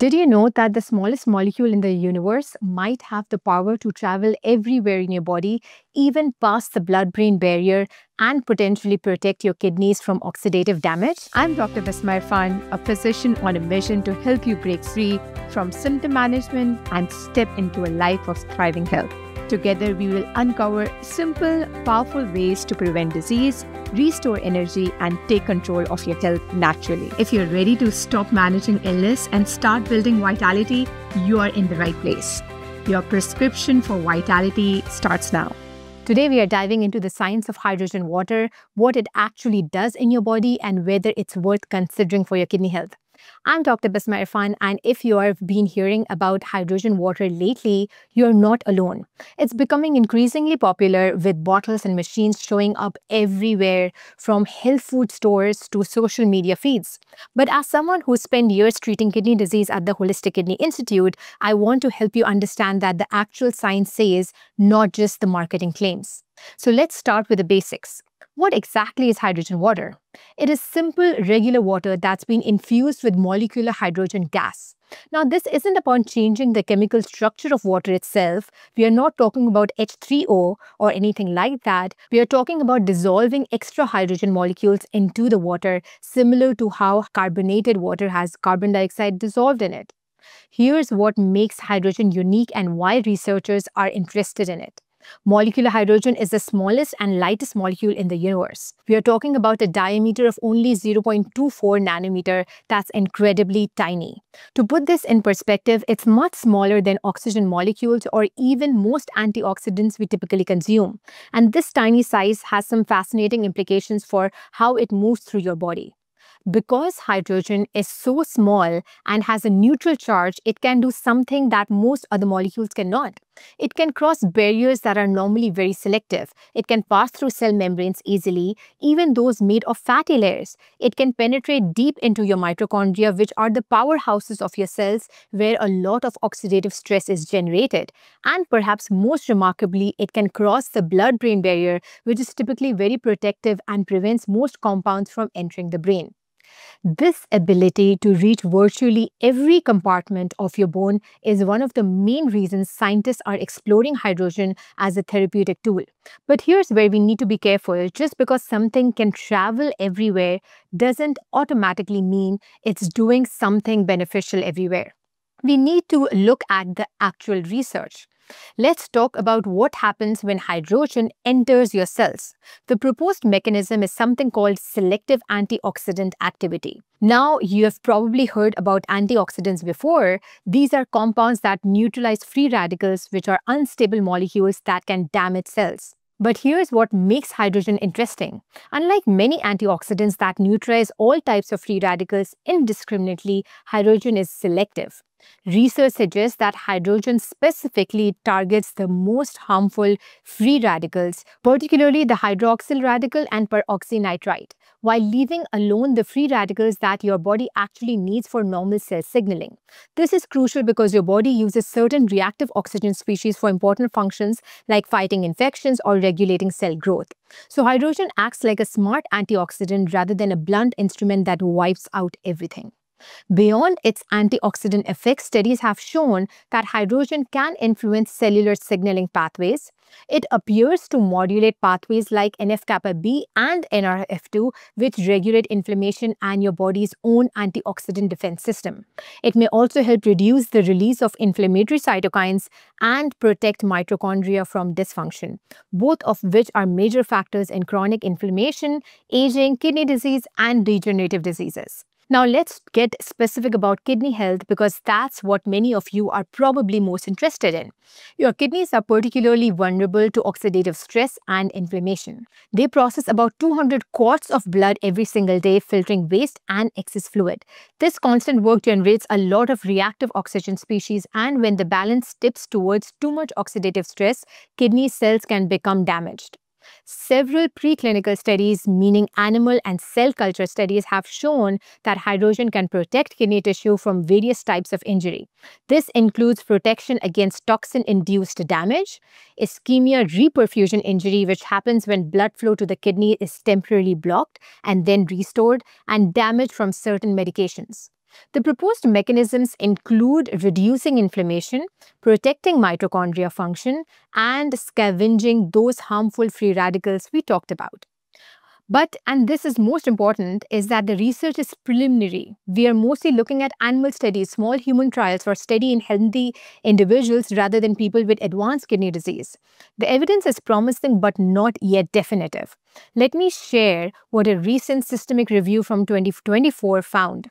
Did you know that the smallest molecule in the universe might have the power to travel everywhere in your body, even past the blood-brain barrier and potentially protect your kidneys from oxidative damage? I'm Dr. Bismah Irfan, a physician on a mission to help you break free from symptom management and step into a life of thriving health. Together, we will uncover simple, powerful ways to prevent disease, restore energy, and take control of your health naturally. If you're ready to stop managing illness and start building vitality, you are in the right place. Your prescription for vitality starts now. Today, we are diving into the science of hydrogen water, what it actually does in your body, and whether it's worth considering for your kidney health. I'm Dr. Bismah Irfan, and if you have been hearing about hydrogen water lately, you're not alone. It's becoming increasingly popular with bottles and machines showing up everywhere from health food stores to social media feeds. But as someone who spent years treating kidney disease at the Holistic Kidney Institute, I want to help you understand that the actual science says, not just the marketing claims. So let's start with the basics. What exactly is hydrogen water? It is simple, regular water that's been infused with molecular hydrogen gas. Now, this isn't about changing the chemical structure of water itself. We are not talking about H3O or anything like that. We are talking about dissolving extra hydrogen molecules into the water, similar to how carbonated water has carbon dioxide dissolved in it. Here's what makes hydrogen unique and why researchers are interested in it. Molecular hydrogen is the smallest and lightest molecule in the universe. We are talking about a diameter of only 0.24 nanometer. That's incredibly tiny. To put this in perspective, it's much smaller than oxygen molecules or even most antioxidants we typically consume. And this tiny size has some fascinating implications for how it moves through your body. Because hydrogen is so small and has a neutral charge, it can do something that most other molecules cannot. It can cross barriers that are normally very selective. It can pass through cell membranes easily, even those made of fatty layers. It can penetrate deep into your mitochondria, which are the powerhouses of your cells where a lot of oxidative stress is generated. And perhaps most remarkably, it can cross the blood-brain barrier, which is typically very protective and prevents most compounds from entering the brain. This ability to reach virtually every compartment of your bone is one of the main reasons scientists are exploring hydrogen as a therapeutic tool. But here's where we need to be careful. Just because something can travel everywhere doesn't automatically mean it's doing something beneficial everywhere. We need to look at the actual research. Let's talk about what happens when hydrogen enters your cells. The proposed mechanism is something called selective antioxidant activity. Now, you have probably heard about antioxidants before. These are compounds that neutralize free radicals, which are unstable molecules that can damage cells. But here's what makes hydrogen interesting. Unlike many antioxidants that neutralize all types of free radicals indiscriminately, hydrogen is selective. Research suggests that hydrogen specifically targets the most harmful free radicals, particularly the hydroxyl radical and peroxynitrite, while leaving alone the free radicals that your body actually needs for normal cell signaling. This is crucial because your body uses certain reactive oxygen species for important functions like fighting infections or regulating cell growth. So hydrogen acts like a smart antioxidant rather than a blunt instrument that wipes out everything. Beyond its antioxidant effects, studies have shown that hydrogen can influence cellular signaling pathways. It appears to modulate pathways like NF-kappa B and NRF2, which regulate inflammation and your body's own antioxidant defense system. It may also help reduce the release of inflammatory cytokines and protect mitochondria from dysfunction, both of which are major factors in chronic inflammation, aging, kidney disease, and degenerative diseases. Now let's get specific about kidney health because that's what many of you are probably most interested in. Your kidneys are particularly vulnerable to oxidative stress and inflammation. They process about 200 quarts of blood every single day, filtering waste and excess fluid. This constant work generates a lot of reactive oxygen species and when the balance tips towards too much oxidative stress, kidney cells can become damaged. Several preclinical studies, meaning animal and cell culture studies, have shown that hydrogen can protect kidney tissue from various types of injury. This includes protection against toxin-induced damage, ischemia reperfusion injury, which happens when blood flow to the kidney is temporarily blocked and then restored, and damage from certain medications. The proposed mechanisms include reducing inflammation, protecting mitochondria function, and scavenging those harmful free radicals we talked about. But, and this is most important, is that the research is preliminary. We are mostly looking at animal studies, small human trials for study in healthy individuals rather than people with advanced kidney disease. The evidence is promising but not yet definitive. Let me share what a recent systemic review from 2024 found.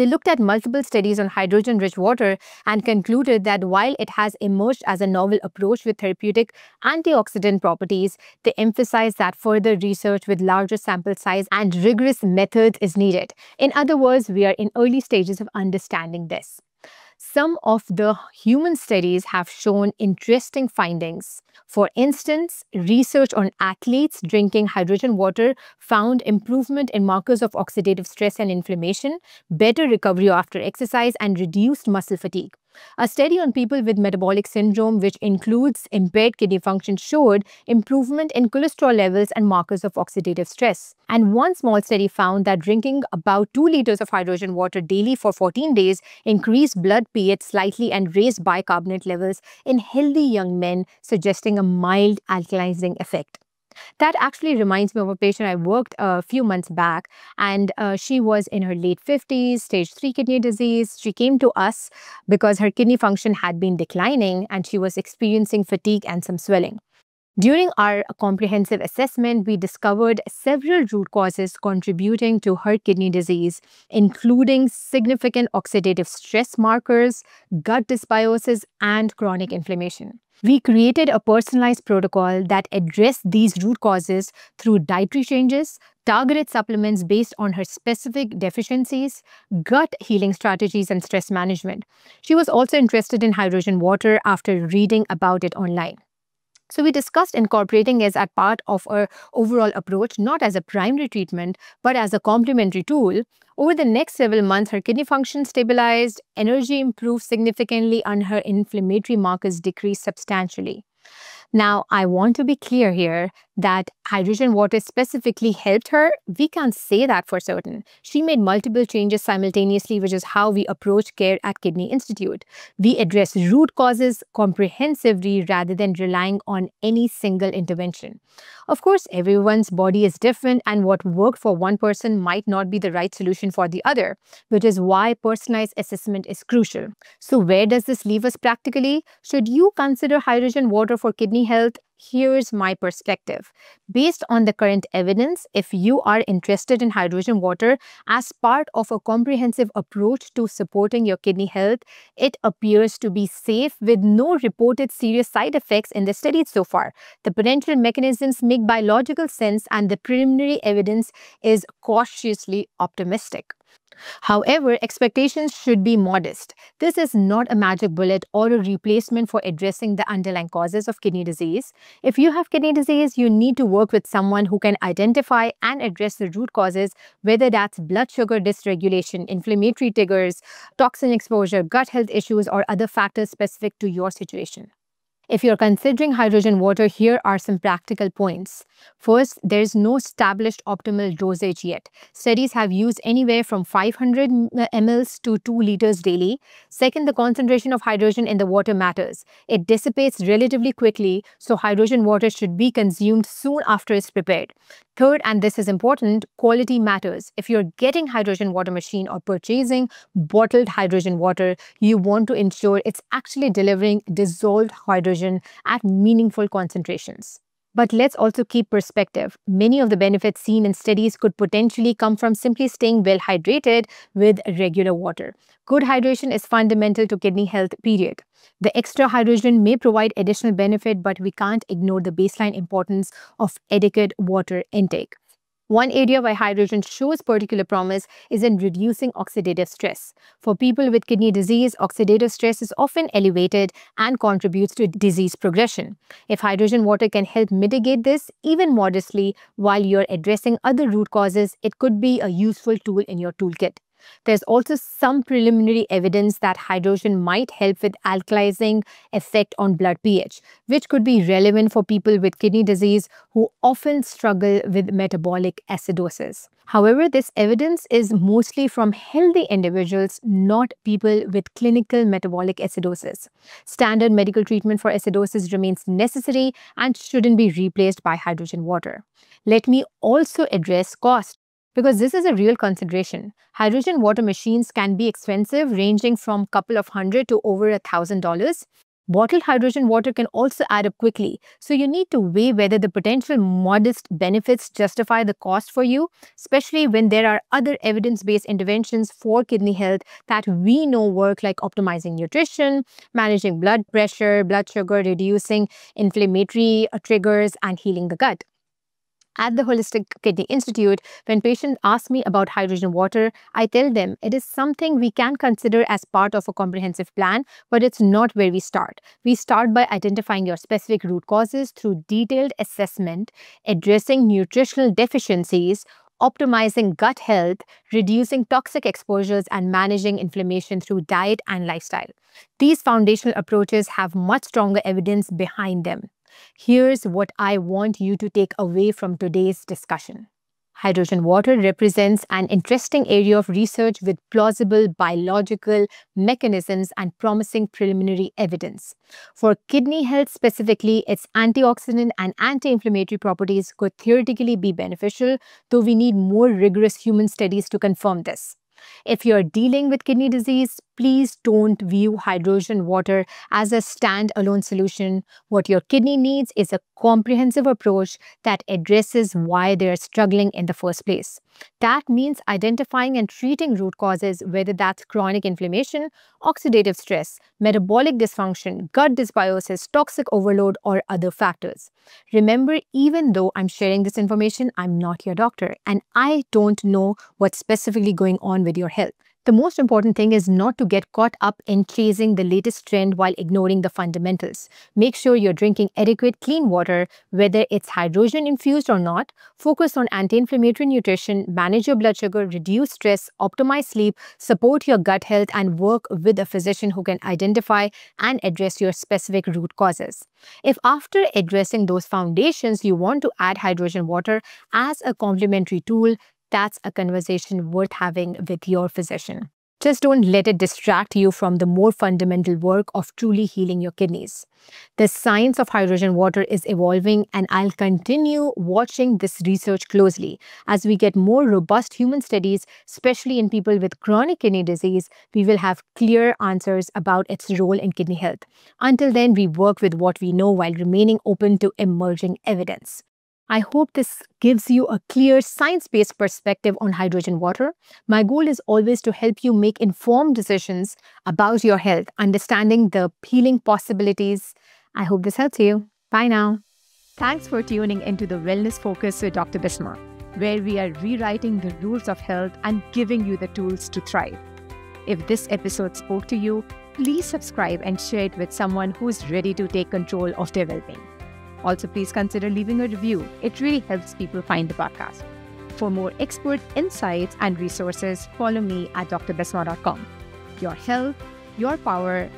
They looked at multiple studies on hydrogen rich water and concluded that while it has emerged as a novel approach with therapeutic antioxidant properties, they emphasize that further research with larger sample size and rigorous methods is needed. In other words, we are in early stages of understanding this. Some of the human studies have shown interesting findings. For instance, research on athletes drinking hydrogen water found improvement in markers of oxidative stress and inflammation, better recovery after exercise, and reduced muscle fatigue. A study on people with metabolic syndrome, which includes impaired kidney function, showed improvement in cholesterol levels and markers of oxidative stress. And one small study found that drinking about 2 liters of hydrogen water daily for 14 days increased blood pH slightly and raised bicarbonate levels in healthy young men, suggesting a mild alkalizing effect. That actually reminds me of a patient I worked a few months back, and uh, she was in her late 50s, stage 3 kidney disease. She came to us because her kidney function had been declining and she was experiencing fatigue and some swelling. During our comprehensive assessment, we discovered several root causes contributing to her kidney disease, including significant oxidative stress markers, gut dysbiosis, and chronic inflammation. We created a personalized protocol that addressed these root causes through dietary changes, targeted supplements based on her specific deficiencies, gut healing strategies, and stress management. She was also interested in hydrogen water after reading about it online. So we discussed incorporating as a part of our overall approach, not as a primary treatment, but as a complementary tool. Over the next several months, her kidney function stabilized, energy improved significantly, and her inflammatory markers decreased substantially. Now, I want to be clear here that hydrogen water specifically helped her. We can't say that for certain. She made multiple changes simultaneously, which is how we approach care at Kidney Institute. We address root causes comprehensively rather than relying on any single intervention. Of course, everyone's body is different and what worked for one person might not be the right solution for the other, which is why personalized assessment is crucial. So where does this leave us practically? Should you consider hydrogen water for kidney health, here's my perspective. Based on the current evidence, if you are interested in hydrogen water as part of a comprehensive approach to supporting your kidney health, it appears to be safe with no reported serious side effects in the studies so far. The potential mechanisms make biological sense and the preliminary evidence is cautiously optimistic. However, expectations should be modest. This is not a magic bullet or a replacement for addressing the underlying causes of kidney disease. If you have kidney disease, you need to work with someone who can identify and address the root causes, whether that's blood sugar dysregulation, inflammatory triggers, toxin exposure, gut health issues, or other factors specific to your situation. If you're considering hydrogen water, here are some practical points. First, there is no established optimal dosage yet. Studies have used anywhere from 500 ml to 2 liters daily. Second, the concentration of hydrogen in the water matters. It dissipates relatively quickly, so hydrogen water should be consumed soon after it's prepared. Third, and this is important, quality matters. If you're getting hydrogen water machine or purchasing bottled hydrogen water, you want to ensure it's actually delivering dissolved hydrogen at meaningful concentrations. But let's also keep perspective. Many of the benefits seen in studies could potentially come from simply staying well hydrated with regular water. Good hydration is fundamental to kidney health, period. The extra hydrogen may provide additional benefit, but we can't ignore the baseline importance of adequate water intake. One area where hydrogen shows particular promise is in reducing oxidative stress. For people with kidney disease, oxidative stress is often elevated and contributes to disease progression. If hydrogen water can help mitigate this, even modestly, while you're addressing other root causes, it could be a useful tool in your toolkit. There's also some preliminary evidence that hydrogen might help with alkalizing effect on blood pH, which could be relevant for people with kidney disease who often struggle with metabolic acidosis. However, this evidence is mostly from healthy individuals, not people with clinical metabolic acidosis. Standard medical treatment for acidosis remains necessary and shouldn't be replaced by hydrogen water. Let me also address cost because this is a real consideration. Hydrogen water machines can be expensive, ranging from a couple of hundred to over a thousand dollars. Bottled hydrogen water can also add up quickly, so you need to weigh whether the potential modest benefits justify the cost for you, especially when there are other evidence-based interventions for kidney health that we know work like optimizing nutrition, managing blood pressure, blood sugar, reducing inflammatory uh, triggers, and healing the gut. At the Holistic Kidney Institute, when patients ask me about hydrogen water, I tell them it is something we can consider as part of a comprehensive plan, but it's not where we start. We start by identifying your specific root causes through detailed assessment, addressing nutritional deficiencies, optimizing gut health, reducing toxic exposures, and managing inflammation through diet and lifestyle. These foundational approaches have much stronger evidence behind them. Here's what I want you to take away from today's discussion. Hydrogen water represents an interesting area of research with plausible biological mechanisms and promising preliminary evidence. For kidney health specifically, its antioxidant and anti-inflammatory properties could theoretically be beneficial, though we need more rigorous human studies to confirm this. If you're dealing with kidney disease, please don't view hydrogen water as a standalone solution. What your kidney needs is a comprehensive approach that addresses why they're struggling in the first place. That means identifying and treating root causes, whether that's chronic inflammation, oxidative stress, metabolic dysfunction, gut dysbiosis, toxic overload, or other factors. Remember, even though I'm sharing this information, I'm not your doctor and I don't know what's specifically going on with your health. The most important thing is not to get caught up in chasing the latest trend while ignoring the fundamentals. Make sure you're drinking adequate clean water, whether it's hydrogen infused or not. Focus on anti-inflammatory nutrition, manage your blood sugar, reduce stress, optimize sleep, support your gut health, and work with a physician who can identify and address your specific root causes. If after addressing those foundations, you want to add hydrogen water as a complementary tool, that's a conversation worth having with your physician. Just don't let it distract you from the more fundamental work of truly healing your kidneys. The science of hydrogen water is evolving, and I'll continue watching this research closely. As we get more robust human studies, especially in people with chronic kidney disease, we will have clear answers about its role in kidney health. Until then, we work with what we know while remaining open to emerging evidence. I hope this gives you a clear science-based perspective on hydrogen water. My goal is always to help you make informed decisions about your health, understanding the healing possibilities. I hope this helps you. Bye now. Thanks for tuning into the Wellness Focus with Dr. Bismah, where we are rewriting the rules of health and giving you the tools to thrive. If this episode spoke to you, please subscribe and share it with someone who is ready to take control of their well-being. Also, please consider leaving a review. It really helps people find the podcast. For more expert insights and resources, follow me at drbismah.com. Your health, your power,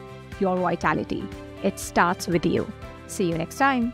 your vitality. It starts with you. See you next time.